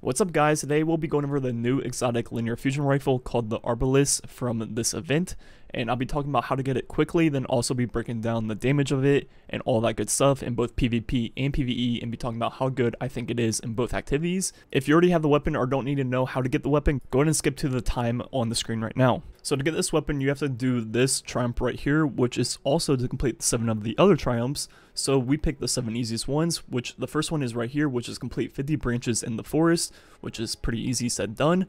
What's up guys, today we'll be going over the new exotic linear fusion rifle called the Arbalest from this event, and I'll be talking about how to get it quickly, then also be breaking down the damage of it and all that good stuff in both PvP and PvE, and be talking about how good I think it is in both activities. If you already have the weapon or don't need to know how to get the weapon, go ahead and skip to the time on the screen right now. So to get this weapon, you have to do this triumph right here, which is also to complete 7 of the other triumphs, so we picked the seven easiest ones, which the first one is right here, which is complete 50 branches in the forest, which is pretty easy said done.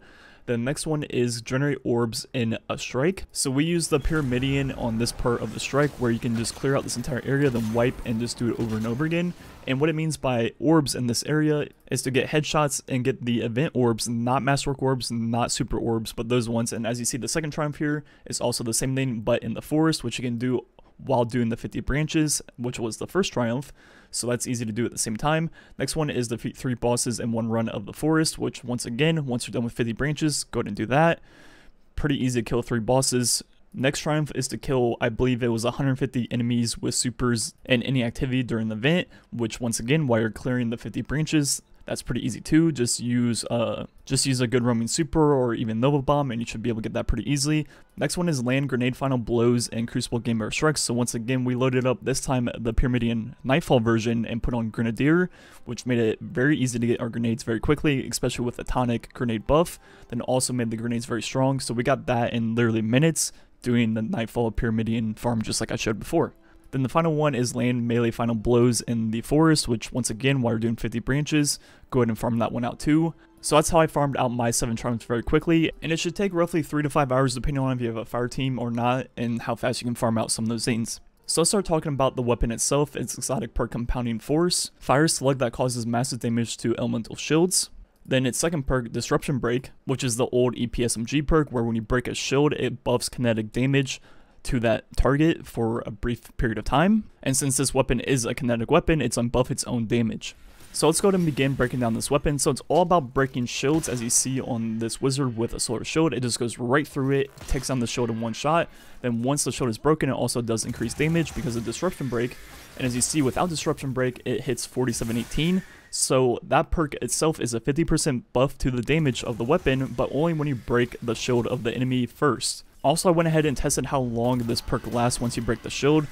The next one is generate orbs in a strike. So we use the Pyramidion on this part of the strike where you can just clear out this entire area, then wipe and just do it over and over again. And what it means by orbs in this area is to get headshots and get the event orbs, not masterwork orbs, not super orbs, but those ones. And as you see, the second triumph here is also the same thing, but in the forest, which you can do while doing the 50 branches, which was the first triumph. So that's easy to do at the same time. Next one is defeat three bosses in one run of the forest, which once again, once you're done with 50 branches, go ahead and do that. Pretty easy to kill three bosses. Next triumph is to kill, I believe it was 150 enemies with supers and any activity during the event, which once again, while you're clearing the 50 branches, that's pretty easy too. Just use uh, just use a good roaming super or even Nova Bomb and you should be able to get that pretty easily. Next one is land grenade final blows and Crucible Gambit or Strikes. So once again, we loaded up this time the Pyramidion Nightfall version and put on Grenadier, which made it very easy to get our grenades very quickly, especially with the tonic grenade buff. Then also made the grenades very strong. So we got that in literally minutes doing the Nightfall Pyramidion farm just like I showed before. Then the final one is land melee final blows in the forest, which once again, while you're doing 50 branches, go ahead and farm that one out too. So that's how I farmed out my 7 charms very quickly, and it should take roughly 3 to 5 hours depending on if you have a fire team or not, and how fast you can farm out some of those things. So let's start talking about the weapon itself, its exotic perk compounding force, fire slug that causes massive damage to elemental shields, then its second perk, Disruption Break, which is the old EPSMG perk where when you break a shield, it buffs kinetic damage to that target for a brief period of time. And since this weapon is a kinetic weapon, it's on buff its own damage. So let's go ahead and begin breaking down this weapon. So it's all about breaking shields as you see on this wizard with a solar shield. It just goes right through it, takes down the shield in one shot. Then once the shield is broken, it also does increase damage because of disruption break. And as you see without disruption break, it hits 4718. So that perk itself is a 50% buff to the damage of the weapon, but only when you break the shield of the enemy first. Also, I went ahead and tested how long this perk lasts once you break the shield.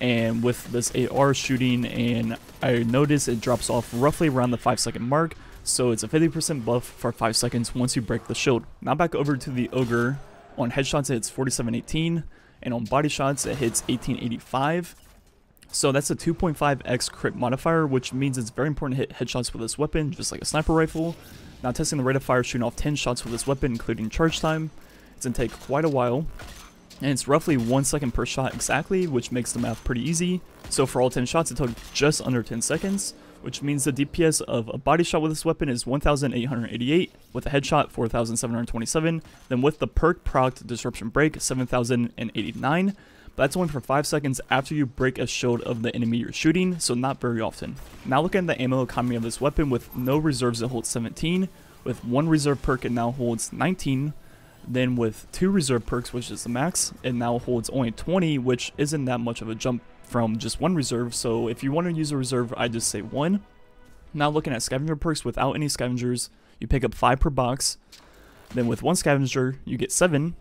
And with this AR shooting, and I noticed it drops off roughly around the 5 second mark. So it's a 50% buff for 5 seconds once you break the shield. Now back over to the Ogre. On headshots it hits 4718, and on body shots it hits 1885. So that's a 2.5x crit modifier, which means it's very important to hit headshots with this weapon, just like a sniper rifle. Now testing the rate of fire shooting off 10 shots with this weapon, including charge time. It's going to take quite a while, and it's roughly 1 second per shot exactly, which makes the math pretty easy. So for all 10 shots, it took just under 10 seconds, which means the DPS of a body shot with this weapon is 1888, with a headshot 4727, then with the perk proc disruption break 7089, but that's only for 5 seconds after you break a shield of the enemy you're shooting, so not very often. Now look at the ammo economy of this weapon with no reserves it holds 17, with one reserve perk it now holds 19, then with two reserve perks, which is the max, it now holds only 20, which isn't that much of a jump from just one reserve. So if you want to use a reserve, I just say one. Now looking at scavenger perks without any scavengers, you pick up five per box. Then with one scavenger, you get seven.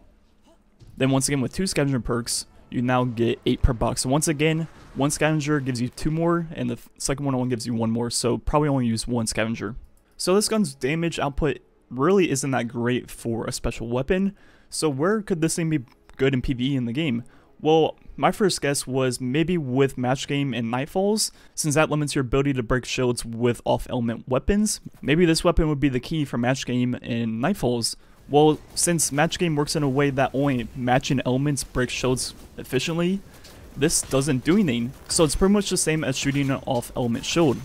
Then once again with two scavenger perks, you now get eight per box. So once again, one scavenger gives you two more, and the second one only gives you one more. So probably only use one scavenger. So this gun's damage output really isn't that great for a special weapon, so where could this thing be good in PvE in the game? Well, my first guess was maybe with match game and Nightfalls, since that limits your ability to break shields with off-element weapons. Maybe this weapon would be the key for match game and Nightfalls. Well, since match game works in a way that only matching elements break shields efficiently, this doesn't do anything. So it's pretty much the same as shooting an off-element shield.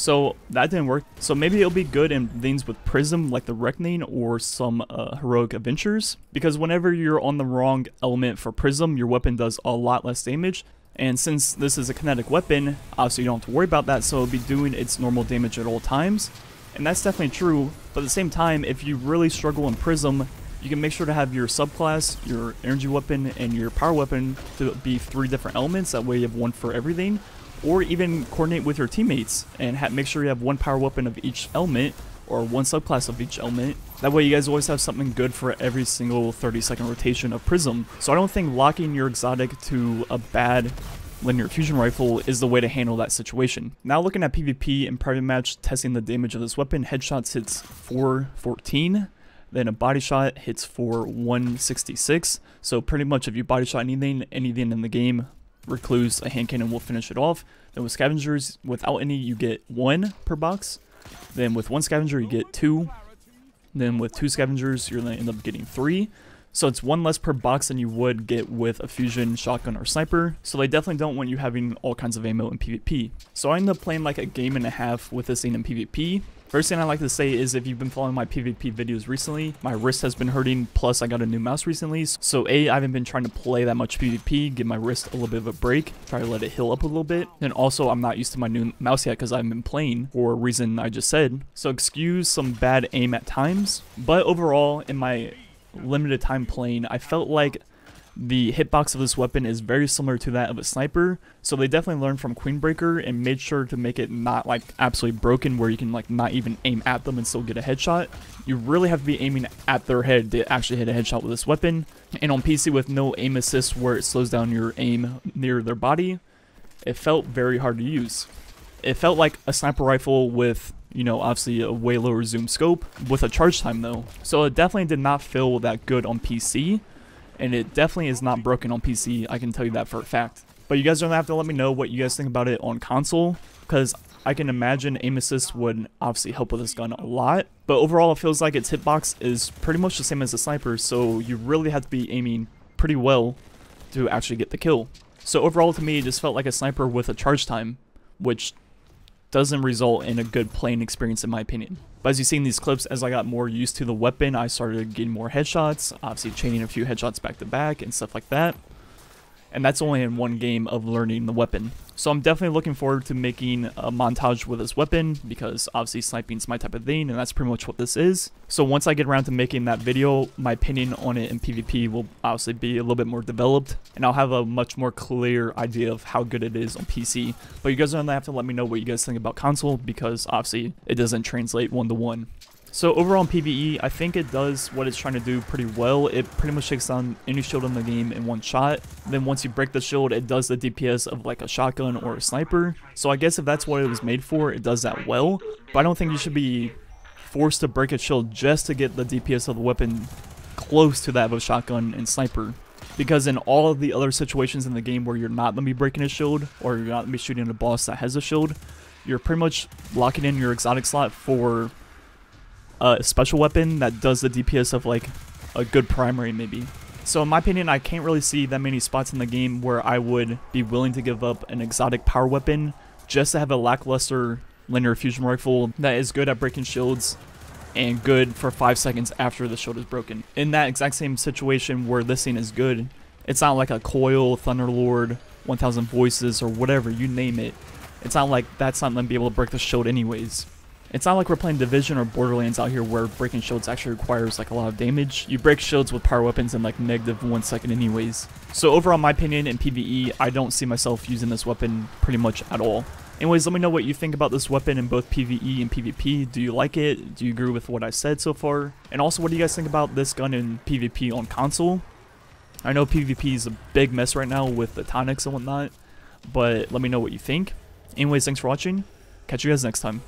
So that didn't work. So maybe it'll be good in things with Prism like the Reckoning or some uh, Heroic Adventures. Because whenever you're on the wrong element for Prism, your weapon does a lot less damage. And since this is a kinetic weapon, obviously you don't have to worry about that, so it'll be doing its normal damage at all times. And that's definitely true, but at the same time, if you really struggle in Prism, you can make sure to have your subclass, your energy weapon, and your power weapon to be three different elements, that way you have one for everything or even coordinate with your teammates and make sure you have one power weapon of each element or one subclass of each element. That way you guys always have something good for every single 30 second rotation of Prism. So I don't think locking your exotic to a bad linear fusion rifle is the way to handle that situation. Now looking at PvP and private match, testing the damage of this weapon, headshots hits 414, then a body shot hits for 166. So pretty much if you body shot anything, anything in the game, Recluse, a hand cannon will finish it off. Then with scavengers, without any, you get one per box. Then with one scavenger, you get two. Then with two scavengers, you're going to end up getting three. So it's one less per box than you would get with a fusion, shotgun, or sniper. So they definitely don't want you having all kinds of ammo in PvP. So I ended up playing like a game and a half with this thing in PvP. First thing I like to say is if you've been following my PvP videos recently, my wrist has been hurting, plus I got a new mouse recently. So A, I haven't been trying to play that much PvP, give my wrist a little bit of a break, try to let it heal up a little bit. And also I'm not used to my new mouse yet because I haven't been playing for a reason I just said. So excuse some bad aim at times. But overall, in my limited time playing, I felt like the hitbox of this weapon is very similar to that of a sniper, so they definitely learned from Queenbreaker and made sure to make it not like absolutely broken where you can like not even aim at them and still get a headshot. You really have to be aiming at their head to actually hit a headshot with this weapon. And on PC with no aim assist where it slows down your aim near their body, it felt very hard to use. It felt like a sniper rifle with you know, obviously a way lower zoom scope with a charge time though. So it definitely did not feel that good on PC, and it definitely is not broken on PC, I can tell you that for a fact. But you guys don't have to let me know what you guys think about it on console, because I can imagine aim assist would obviously help with this gun a lot, but overall it feels like its hitbox is pretty much the same as a sniper, so you really have to be aiming pretty well to actually get the kill. So overall to me it just felt like a sniper with a charge time, which doesn't result in a good playing experience in my opinion. But as you see in these clips, as I got more used to the weapon, I started getting more headshots, obviously chaining a few headshots back to back and stuff like that and that's only in one game of learning the weapon. So I'm definitely looking forward to making a montage with this weapon because obviously sniping is my type of thing and that's pretty much what this is. So once I get around to making that video, my opinion on it in PvP will obviously be a little bit more developed and I'll have a much more clear idea of how good it is on PC. But you guys are going to have to let me know what you guys think about console because obviously it doesn't translate one to one. So overall in PvE, I think it does what it's trying to do pretty well. It pretty much takes down any shield in the game in one shot. Then once you break the shield, it does the DPS of like a shotgun or a sniper. So I guess if that's what it was made for, it does that well. But I don't think you should be forced to break a shield just to get the DPS of the weapon close to that of a shotgun and sniper. Because in all of the other situations in the game where you're not going to be breaking a shield, or you're not going to be shooting a boss that has a shield, you're pretty much locking in your exotic slot for a special weapon that does the DPS of like a good primary maybe. So in my opinion, I can't really see that many spots in the game where I would be willing to give up an exotic power weapon just to have a lackluster linear fusion rifle that is good at breaking shields and good for 5 seconds after the shield is broken. In that exact same situation where this thing is good, it's not like a coil, Thunderlord, 1000 voices, or whatever, you name it. It's not like that's not going to be able to break the shield anyways. It's not like we're playing Division or Borderlands out here where breaking shields actually requires like a lot of damage. You break shields with power weapons in like negative one second anyways. So overall, my opinion, in PvE, I don't see myself using this weapon pretty much at all. Anyways, let me know what you think about this weapon in both PvE and PvP. Do you like it? Do you agree with what I said so far? And also, what do you guys think about this gun in PvP on console? I know PvP is a big mess right now with the tonics and whatnot, but let me know what you think. Anyways, thanks for watching. Catch you guys next time.